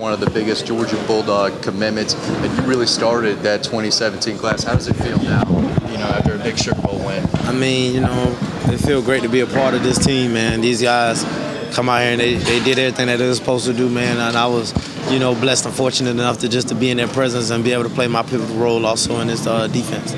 One of the biggest Georgia Bulldog commitments, and you really started that 2017 class. How does it feel now, you know, after a big Sugar Bowl win? I mean, you know, it feels great to be a part of this team, man. These guys come out here and they, they did everything that they were supposed to do, man. And I was, you know, blessed and fortunate enough to just to be in their presence and be able to play my pivotal role also in this uh, defense.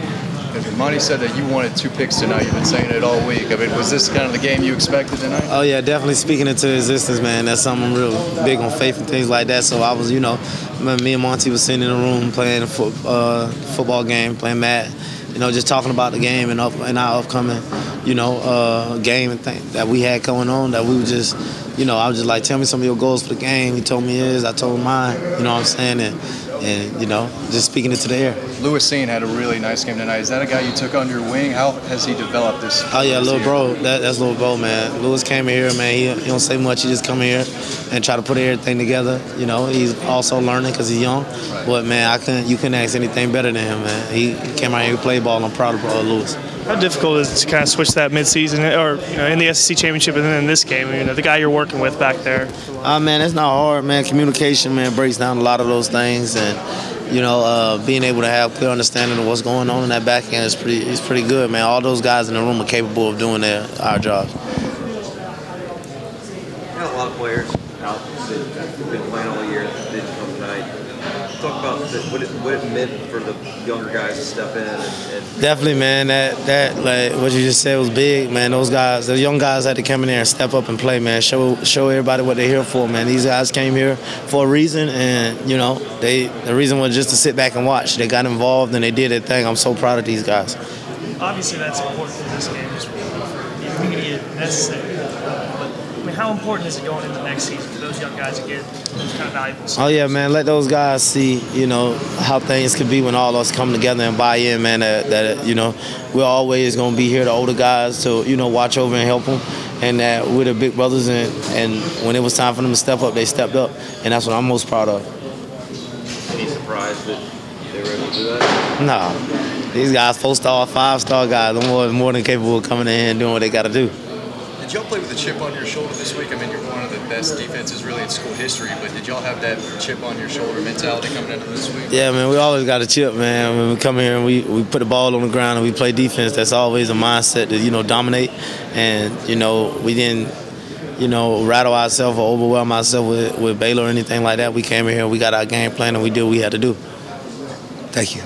Monty said that you wanted two picks tonight. You've been saying it all week. I mean, was this kind of the game you expected tonight? Oh yeah, definitely speaking into existence, man. That's something real big on faith and things like that. So I was, you know, me and Monty was sitting in a room playing a fo- uh, football game, playing Madden. You know, just talking about the game and, up, and our upcoming, you know, uh, game and thing that we had going on. That we were just, you know, I was just like, tell me some of your goals for the game. He told me his. I told him mine. You know what I'm saying? And, and you know, just speaking it to the air. Lewis Cine had a really nice game tonight. Is that a guy you took under your wing? How has he developed this? Oh yeah, this little year? bro. That, that's little bro, man. Lewis came here, man. He, he don't say much. He just come here and try to put everything together. You know, he's also learning because he's young. Right. But man, I couldn't. You couldn't ask anything better than him, man. He came out here, he played ball. I'm proud of uh, Lewis. How difficult is it to kind of switch that midseason or you know in the SEC championship and then in this game? You know the guy you're working with back there. Uh, man, it's not hard, man. Communication, man, breaks down a lot of those things, and you know, uh, being able to have clear understanding of what's going on in that back end is pretty, is pretty good, man. All those guys in the room are capable of doing their our jobs. got a lot of players out that have been playing all year that didn't come tonight. Talk about the, what, it, what it meant for the younger guys to step in and, and Definitely, man. That that like what you just said was big, man. Those guys, the young guys, had to come in there and step up and play, man. Show show everybody what they're here for, man. These guys came here for a reason, and you know, they the reason was just to sit back and watch. They got involved and they did their thing. I'm so proud of these guys. Obviously, that's important for this game, just for the immediate necessary. But I mean, how important is it going into next season for those young guys to get those kind of valuable? Oh yeah, man. Let those guys see, you know, how things could be when all of us come together and buy in, man. That, that you know, we're always gonna be here, the older guys, to you know, watch over and help them, and that we're the big brothers. And and when it was time for them to step up, they stepped up, and that's what I'm most proud of. any surprise that they were able to do that? No, these guys, four star, five star guys, they're more more than capable of coming in here and doing what they got to do. Did y'all play with a chip on your shoulder this week? I mean, you're one of the best defenses really in school history, but did y'all have that chip on your shoulder mentality coming into this week? Yeah, man, we always got a chip, man. When we come here and we, we put the ball on the ground and we play defense, that's always a mindset to, you know, dominate. And, you know, we didn't, you know, rattle ourselves or overwhelm ourselves with, with Baylor or anything like that. We came in here, we got our game plan, and we did what we had to do. Thank you.